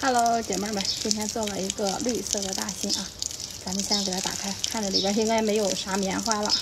哈喽姐妹们今天做了一个绿色的大心啊咱们现在给它打开看着里边应该没有啥棉花了。